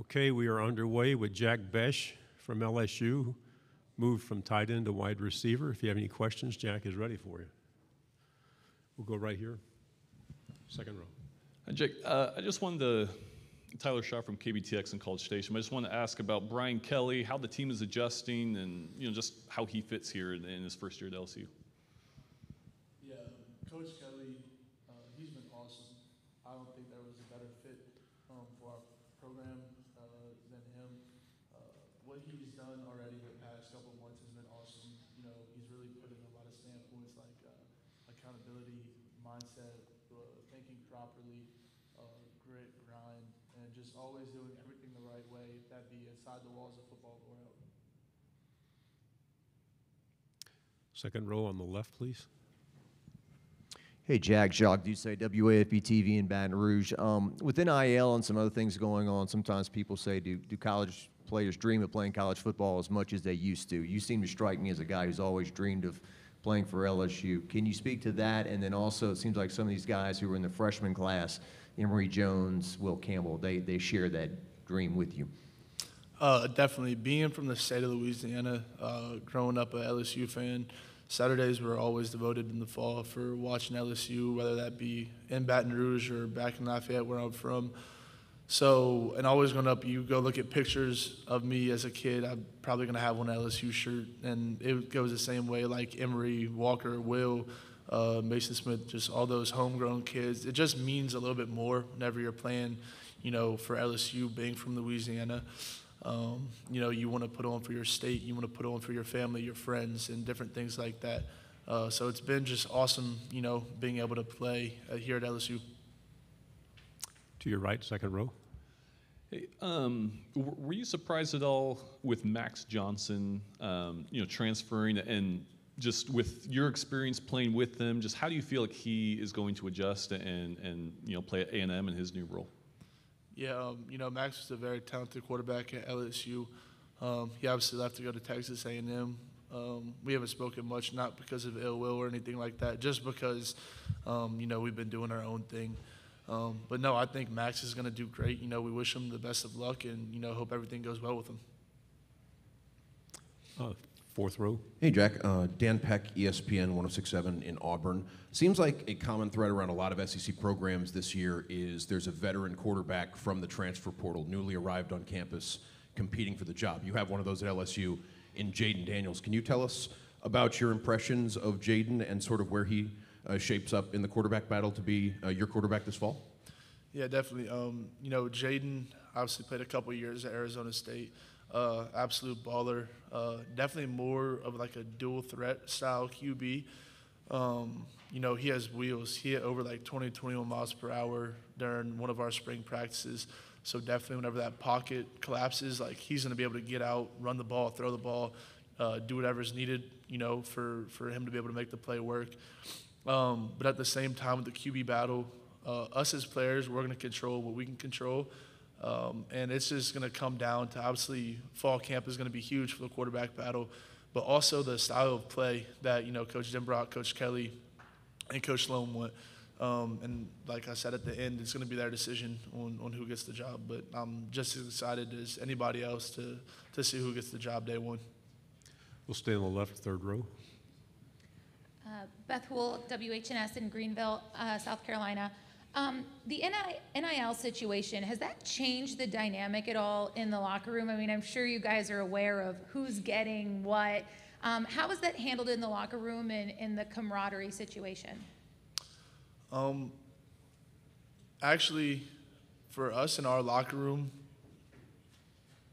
Okay, we are underway with Jack Bech from LSU, moved from tight end to wide receiver. If you have any questions, Jack is ready for you. We'll go right here, second row. Hi, Jake. Uh, I just wanted to, Tyler Shaw from KBTX and College Station. I just wanted to ask about Brian Kelly, how the team is adjusting, and you know just how he fits here in, in his first year at LSU. Yeah, Coach Kelly, uh, he's been awesome. I don't think there was a better fit um, for our program uh, than him. Uh, what he's done already the past couple of months has been awesome. You know, he's really put in a lot of standpoints like uh, accountability, mindset, uh, thinking properly, uh, grit, grind, and just always doing everything the right way. That be inside the walls of football or out. Second row on the left, please. Hey, Jack, Jacques Doucet, WAFB TV in Baton Rouge. Um, with NIL and some other things going on, sometimes people say, do, do college players dream of playing college football as much as they used to? You seem to strike me as a guy who's always dreamed of playing for LSU. Can you speak to that? And then also, it seems like some of these guys who were in the freshman class, Emery Jones, Will Campbell, they, they share that dream with you. Uh, definitely. Being from the state of Louisiana, uh, growing up a LSU fan, Saturdays were always devoted in the fall for watching LSU, whether that be in Baton Rouge or back in Lafayette, where I'm from. So, and always growing up, you go look at pictures of me as a kid. I'm probably gonna have one LSU shirt, and it goes the same way. Like Emery, Walker, Will, uh, Mason Smith, just all those homegrown kids. It just means a little bit more whenever you're playing, you know, for LSU, being from Louisiana. Um, you know, you want to put on for your state, you want to put on for your family, your friends, and different things like that. Uh, so it's been just awesome, you know, being able to play uh, here at LSU. To your right, second row. Hey, um, were you surprised at all with Max Johnson, um, you know, transferring and just with your experience playing with them? Just how do you feel like he is going to adjust and and you know play at A and M in his new role? Yeah, um, you know, Max is a very talented quarterback at LSU. Um, he obviously left to go to Texas A&M. Um, we haven't spoken much, not because of ill will or anything like that, just because, um, you know, we've been doing our own thing. Um, but no, I think Max is going to do great. You know, we wish him the best of luck, and you know, hope everything goes well with him. Uh, fourth row. Hey, Jack. Uh, Dan Peck, ESPN 1067 in Auburn. Seems like a common thread around a lot of SEC programs this year is there's a veteran quarterback from the transfer portal, newly arrived on campus, competing for the job. You have one of those at LSU in Jayden Daniels. Can you tell us about your impressions of Jayden and sort of where he shapes up in the quarterback battle to be uh, your quarterback this fall? Yeah, definitely. Um, you know, Jayden obviously played a couple years at Arizona State. Uh, absolute baller. Uh, definitely more of like a dual threat style QB. Um, you know, he has wheels. He hit over like 20, 21 miles per hour during one of our spring practices. So definitely, whenever that pocket collapses, like he's going to be able to get out, run the ball, throw the ball, uh, do whatever's needed. You know, for for him to be able to make the play work. Um, but at the same time, with the QB battle, uh, us as players, we're going to control what we can control. Um, and it's just going to come down to obviously fall camp is going to be huge for the quarterback battle, but also the style of play that you know Coach Denbrock, Coach Kelly, and Coach Sloan want. Um, and like I said at the end, it's going to be their decision on, on who gets the job. But I'm just as excited as anybody else to to see who gets the job day one. We'll stay on the left, third row. Uh, Beth Wool, WHNS in Greenville, uh, South Carolina. Um, the NIL situation, has that changed the dynamic at all in the locker room? I mean, I'm sure you guys are aware of who's getting what. Um, how is that handled in the locker room and in the camaraderie situation? Um, actually, for us in our locker room,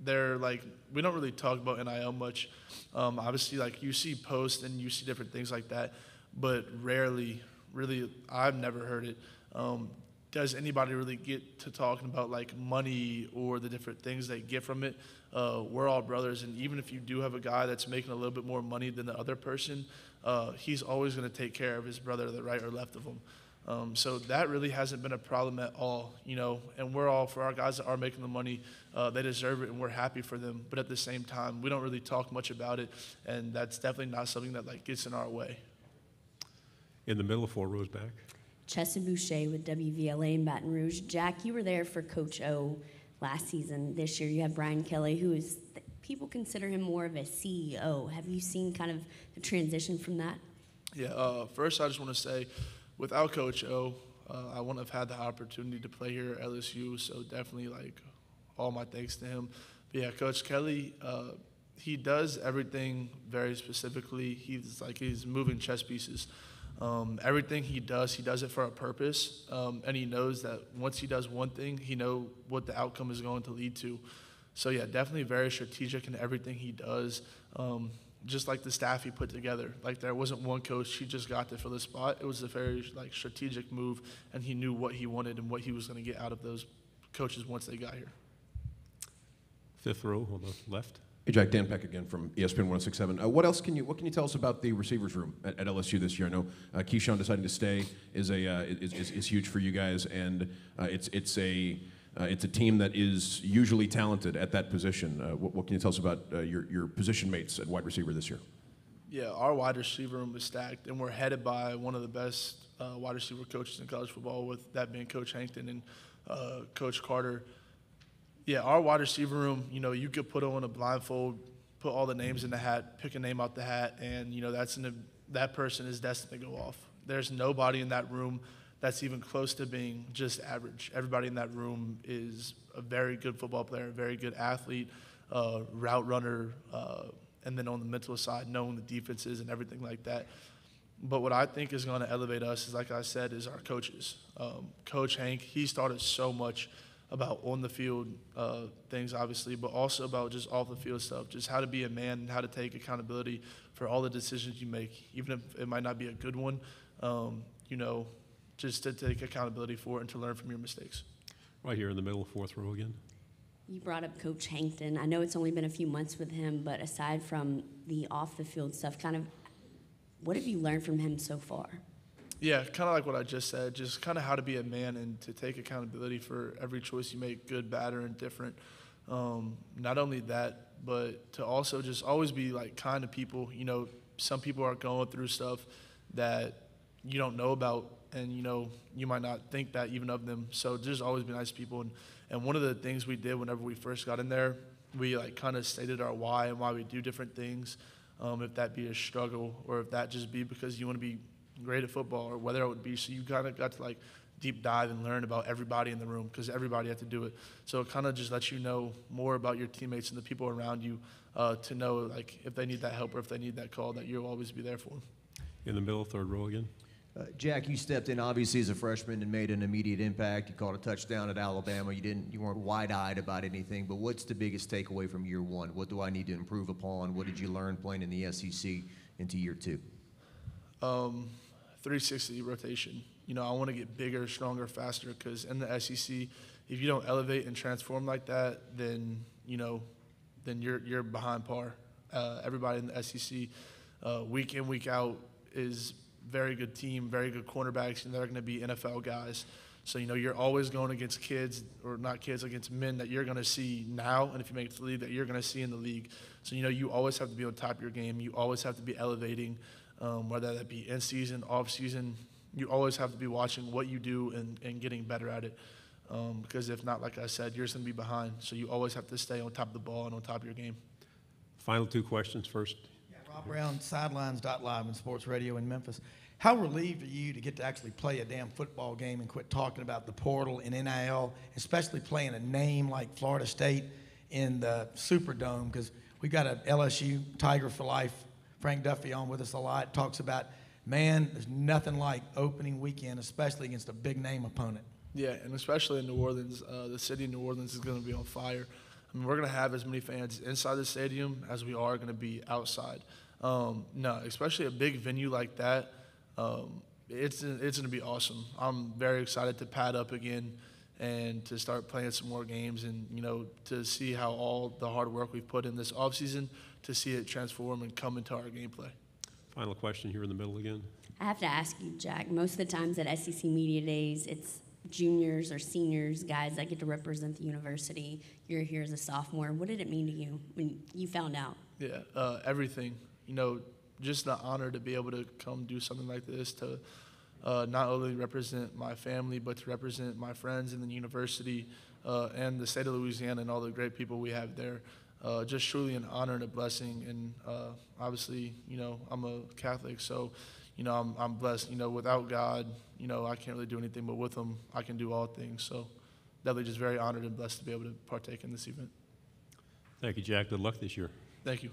they're like we don't really talk about NIL much. Um, obviously, like you see posts and you see different things like that, but rarely, really, I've never heard it. Um, does anybody really get to talking about like money or the different things they get from it? Uh, we're all brothers, and even if you do have a guy that's making a little bit more money than the other person, uh, he's always going to take care of his brother the right or left of him. Um, so that really hasn't been a problem at all, you know. And we're all for our guys that are making the money, uh, they deserve it, and we're happy for them. But at the same time, we don't really talk much about it, and that's definitely not something that like gets in our way. In the middle, of four rows back. Chesson Boucher with WVLA in Baton Rouge. Jack, you were there for Coach O last season. This year, you have Brian Kelly, who is people consider him more of a CEO. Have you seen kind of the transition from that? Yeah, uh, first I just want to say, without Coach O, uh, I wouldn't have had the opportunity to play here at LSU. So definitely, like, all my thanks to him. But yeah, Coach Kelly, uh, he does everything very specifically. He's like he's moving chess pieces. Um, everything he does, he does it for a purpose, um, and he knows that once he does one thing, he know what the outcome is going to lead to. So yeah, definitely very strategic in everything he does. Um, just like the staff he put together. Like there wasn't one coach he just got to fill the spot. It was a very like strategic move, and he knew what he wanted and what he was going to get out of those coaches once they got here. Fifth row on the left. Hey, Jack, Dan Peck again from ESPN 1067. Uh, what else can you what can you tell us about the receivers room at, at LSU this year? I know uh, Kayshon deciding to stay is a uh, is, is, is huge for you guys, and uh, it's it's a uh, it's a team that is usually talented at that position. Uh, what, what can you tell us about uh, your your position mates at wide receiver this year? Yeah, our wide receiver room is stacked, and we're headed by one of the best wide receiver coaches in college football, with that being Coach Hankton and Coach Carter. Yeah, our wide receiver room, you know, you could put on a blindfold, put all the names in the hat, pick a name out the hat, and you know that's in a, that person is destined to go off. There's nobody in that room that's even close to being just average. Everybody in that room is a very good football player, a very good athlete, uh, route runner, uh, and then on the mental side, knowing the defenses and everything like that. But what I think is going to elevate us is, like I said, is our coaches. Um, Coach Hank, he started so much about on the field uh, things, obviously, but also about just off the field stuff, just how to be a man and how to take accountability for all the decisions you make, even if it might not be a good one. Um, you know, just to take accountability for it and to learn from your mistakes. Right here in the middle, fourth row again. You brought up Coach Hankton. I know it's only been a few months with him, but aside from the off the field stuff, kind of what have you learned from him so far? Yeah, kind of like what I just said, just kind of how to be a man and to take accountability for every choice you make, good, bad, or indifferent. Um, not only that, but to also just always be like kind to people. You know, some people are going through stuff that you don't know about, and you know you might not think that even of them. So just always be nice to people. And and one of the things we did whenever we first got in there, we like kind of stated our why and why we do different things. Um, if that be a struggle, or if that just be because you want to be great at football, or whether it would be so you kind of got to like deep dive and learn about everybody in the room because everybody had to do it. So it kind of just lets you know more about your teammates and the people around you uh, to know like if they need that help or if they need that call that you'll always be there for them. In the middle, third row again. Uh, Jack, you stepped in obviously as a freshman and made an immediate impact. You caught a touchdown at Alabama. You didn't, you weren't wide-eyed about anything. But what's the biggest takeaway from year one? What do I need to improve upon? What did you learn playing in the SEC into year two? Um, 360 rotation. You know, I want to get bigger, stronger, faster because in the SEC, if you don't elevate and transform like that, then you know, then you're you're behind par. Uh, everybody in the SEC, uh, week in week out, is very good team, very good cornerbacks, and they're going to be NFL guys. So you know, you're always going against kids, or not kids, against men that you're going to see now, and if you make it to the league, that you're going to see in the league. So you know, you always have to be on top of your game. You always have to be elevating, um, whether that be in season, off season. You always have to be watching what you do and, and getting better at it. Um, because if not, like I said, you're going to be behind. So you always have to stay on top of the ball and on top of your game. Final two questions first. Rob Brown, Sidelines.live in sports radio in Memphis. How relieved are you to get to actually play a damn football game and quit talking about the portal and NIL, especially playing a name like Florida State in the Superdome? Because we've got a LSU Tiger for Life, Frank Duffy, on with us a lot. Talks about, man, there's nothing like opening weekend, especially against a big name opponent. Yeah, and especially in New Orleans, uh, the city of New Orleans is going to be on fire. I mean, we're going to have as many fans inside the stadium as we are going to be outside. Um, no, especially a big venue like that. Um, it's it's going to be awesome. I'm very excited to pad up again and to start playing some more games and you know to see how all the hard work we've put in this offseason to see it transform and come into our gameplay. Final question here in the middle again. I have to ask you, Jack. Most of the times at SEC Media Days, it's juniors or seniors, guys that get to represent the university. You're here as a sophomore. What did it mean to you when you found out? Yeah, uh, everything. You know, just the honor to be able to come do something like this, to uh, not only represent my family, but to represent my friends in the university uh, and the state of Louisiana and all the great people we have there. Uh, just truly an honor and a blessing. And uh, obviously, you know, I'm a Catholic, so, you know, I'm, I'm blessed. You know, without God, you know, I can't really do anything, but with Him, I can do all things. So, definitely just very honored and blessed to be able to partake in this event. Thank you, Jack. Good luck this year. Thank you.